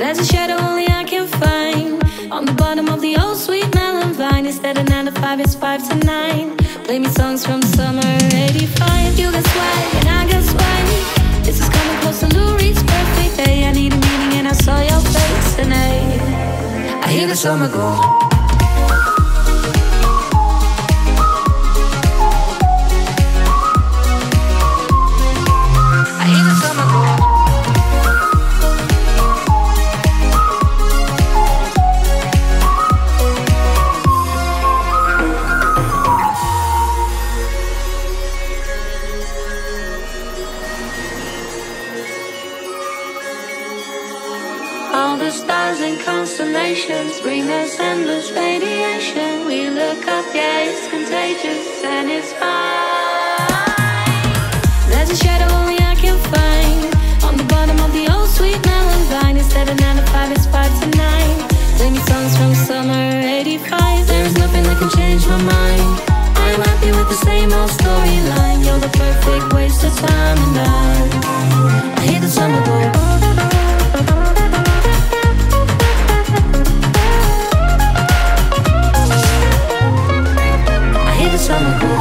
There's a shadow only I can find. On the bottom of the old sweet melon vine Instead of 9 to 5, it's 5 to 9 Play me songs from summer 85 You got swag and I got swag This is coming close to Lou Reed's perfect day I need a meeting and I saw your face tonight. I hear the summer go. All the stars and constellations bring us endless radiation. We look up, yeah, it's contagious and it's fine. There's a shadow only I can find on the bottom of the old sweet melon vine. Instead of nine to five, it's five to nine. Play me songs from summer '85. There's nothing that can change my mind. I'm happy with the same old storyline. You're the perfect waste of time and I. Thank you.